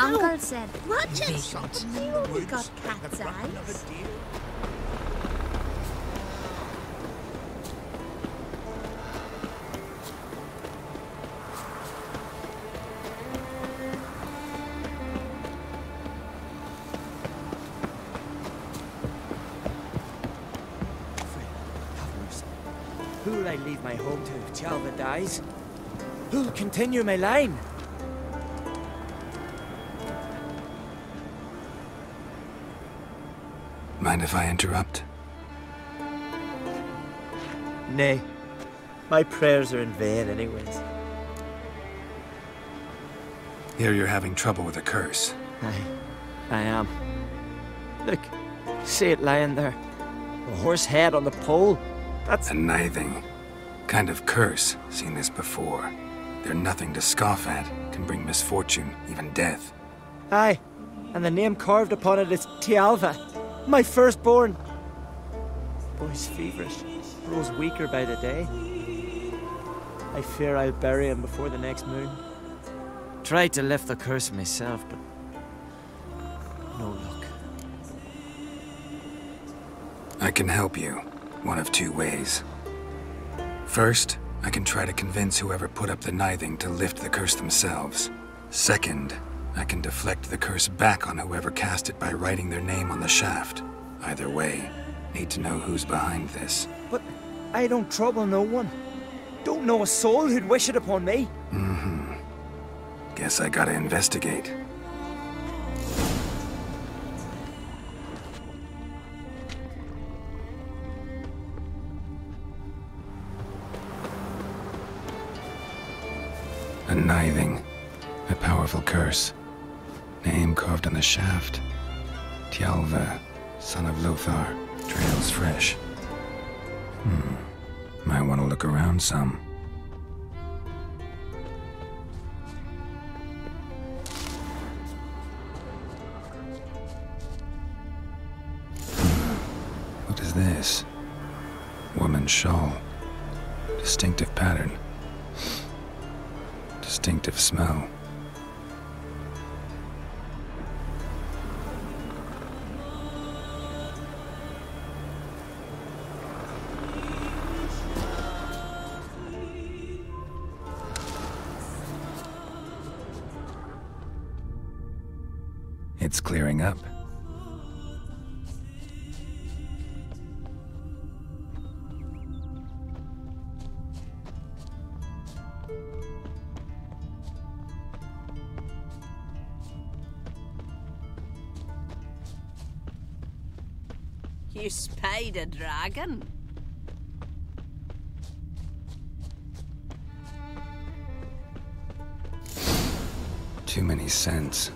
uncle oh, said. Watch it! Vagrant. You only got cat's eyes. Who'll I leave my home to if Tialva dies? Who'll continue my line? Mind if I interrupt? Nay. My prayers are in vain anyways. Here you're having trouble with a curse. Aye, I am. Look, see it lying there. A horse head on the pole. That's A nithing. Kind of curse. Seen this before. They're nothing to scoff at. Can bring misfortune, even death. aye. And the name carved upon it is Tialva, my firstborn. Boy's feverish, grows weaker by the day. I fear I'll bury him before the next moon. Tried to lift the curse myself, but no luck. I can help you. One of two ways. First, I can try to convince whoever put up the nithing to lift the curse themselves. Second, I can deflect the curse back on whoever cast it by writing their name on the shaft. Either way, need to know who's behind this. But I don't trouble no one. Don't know a soul who'd wish it upon me. Mm-hmm. Guess I gotta investigate. Carved on the shaft. Tialva, son of Lothar. Trails fresh. Hmm. Might want to look around some. What is this? Woman's shawl. Distinctive pattern. Distinctive smell. It's clearing up. You spied a dragon? Too many scents.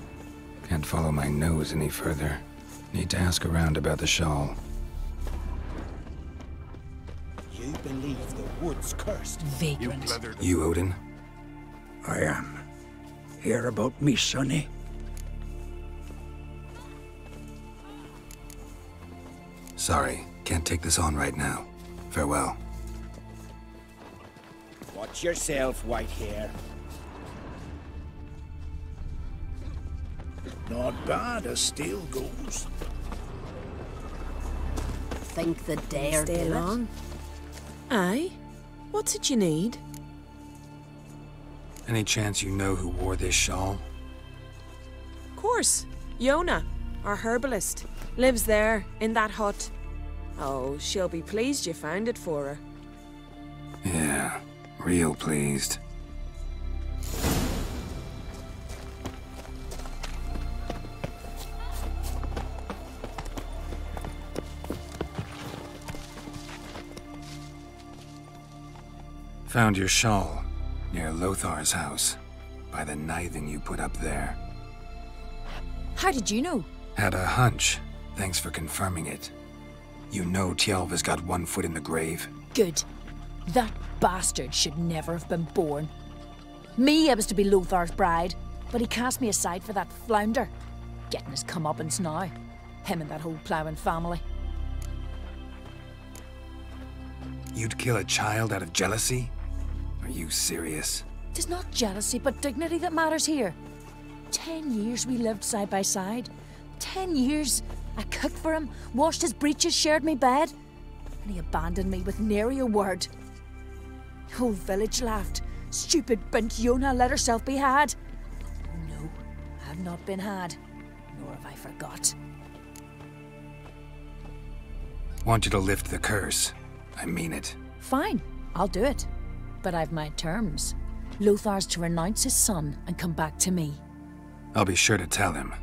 Can't follow my nose any further. Need to ask around about the shawl. You believe the wood's cursed? Vagrant. You, Odin? I am. Hear about me, sonny? Sorry, can't take this on right now. Farewell. Watch yourself, white Not bad as steel goes. Think the dare Stay do long. Aye. What's it you need? Any chance you know who wore this shawl? Of course. Jonna, our herbalist, lives there in that hut. Oh, she'll be pleased you found it for her. Yeah, real pleased. Found your shawl near Lothar's house by the nithing you put up there. How did you know? Had a hunch. Thanks for confirming it. You know Tialva's got one foot in the grave. Good. That bastard should never have been born. Me, I was to be Lothar's bride, but he cast me aside for that flounder. Getting his comeuppance now. Him and that whole ploughing family. You'd kill a child out of jealousy? Are you serious? Tis not jealousy, but dignity that matters here. Ten years we lived side by side. Ten years. I cooked for him, washed his breeches, shared my bed. And he abandoned me with nary a word. The whole village laughed. Stupid bint Jonna let herself be had. Oh no, I've not been had, nor have I forgot. Want you to lift the curse. I mean it. Fine, I'll do it. But I've my terms. Lothar's to renounce his son and come back to me. I'll be sure to tell him.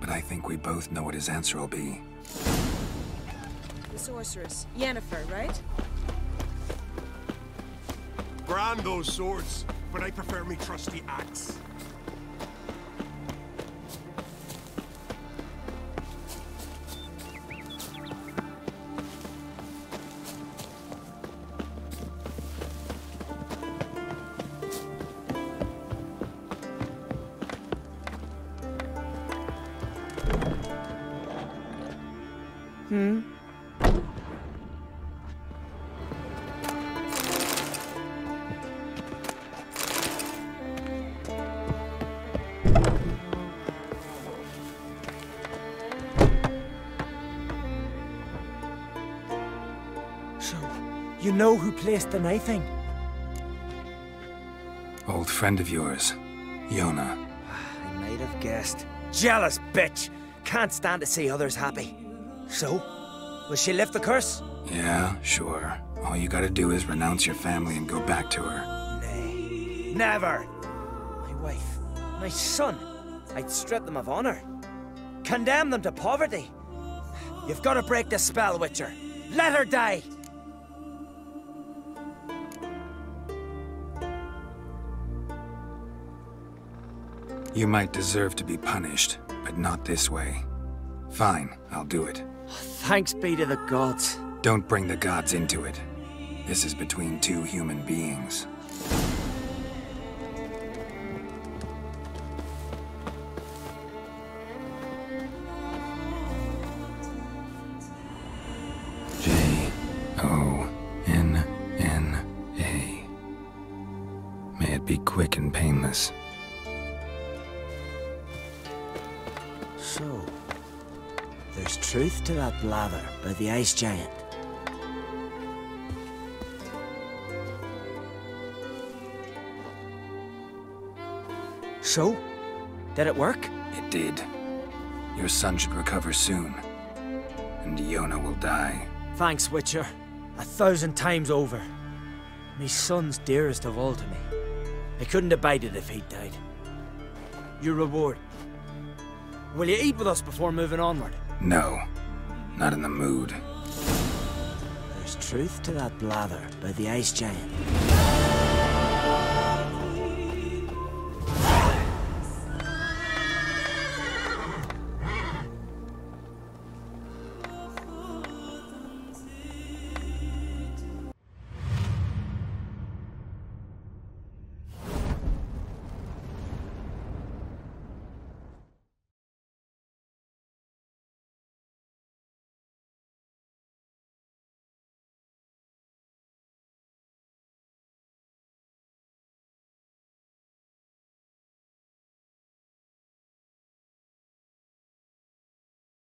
But I think we both know what his answer will be. The sorceress. Yennefer, right? Brand those swords, but I prefer me trusty axe. Mm-hmm. So, you know who placed the nithing? Old friend of yours, Jonna. I might have guessed. Jealous bitch! Can't stand to see others happy. So, will she lift the curse? Yeah, sure. All you gotta do is renounce your family and go back to her. Nay, never! My wife, my son, I'd strip them of honor. Condemn them to poverty. You've got to break the spell, Witcher. Let her die! You might deserve to be punished, but not this way. Fine, I'll do it. Thanks be to the gods. Don't bring the gods into it. This is between two human beings. J O N N A. May it be quick and painless. Truth to that blather by the ice giant. So, did it work? It did. Your son should recover soon. And Jonna will die. Thanks, Witcher. A thousand times over. My son's dearest of all to me. I couldn't abide it if he'd died. Your reward. Will you eat with us before moving onward? No, not in the mood. There's truth to that blather by the ice giant.